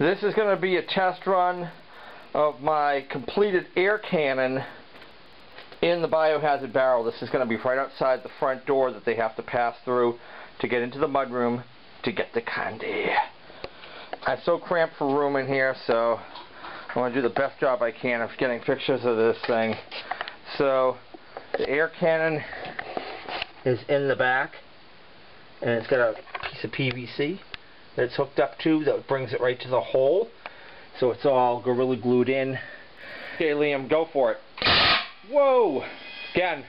This is going to be a test run of my completed air cannon in the biohazard barrel. This is going to be right outside the front door that they have to pass through to get into the mudroom to get the candy. I'm so cramped for room in here, so I want to do the best job I can of getting pictures of this thing. So, the air cannon is in the back, and it's got a piece of PVC that it's hooked up to that brings it right to the hole. So it's all Gorilla Glued in. Okay, Liam, go for it. Whoa! Again.